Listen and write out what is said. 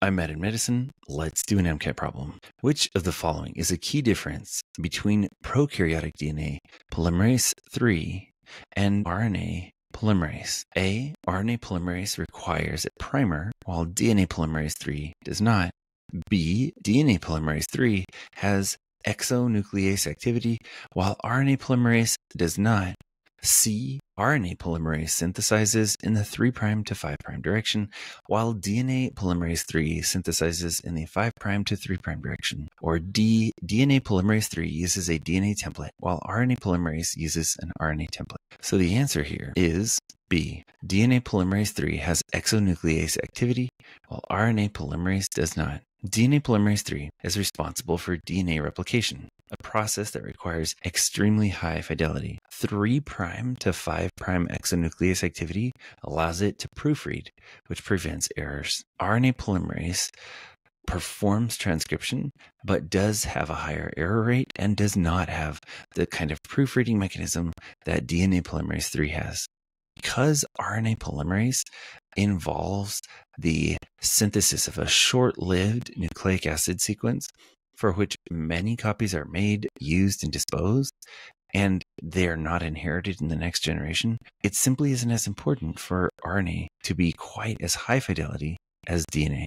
I'm Matt in Medicine. Let's do an MCAT problem. Which of the following is a key difference between prokaryotic DNA polymerase 3 and RNA polymerase? A. RNA polymerase requires a primer, while DNA polymerase 3 does not. B. DNA polymerase 3 has exonuclease activity, while RNA polymerase does not. C. RNA polymerase synthesizes in the 3' to 5' direction, while DNA polymerase 3 synthesizes in the 5' to 3' direction. Or D. DNA polymerase 3 uses a DNA template, while RNA polymerase uses an RNA template. So the answer here is B. DNA polymerase 3 has exonuclease activity, while RNA polymerase does not. DNA polymerase 3 is responsible for DNA replication, a process that requires extremely high fidelity. 3' prime to 5' prime exonuclease activity allows it to proofread, which prevents errors. RNA polymerase performs transcription, but does have a higher error rate and does not have the kind of proofreading mechanism that DNA polymerase 3 has. Because RNA polymerase involves the synthesis of a short lived nucleic acid sequence for which many copies are made, used, and disposed, and they are not inherited in the next generation, it simply isn't as important for RNA to be quite as high fidelity as DNA.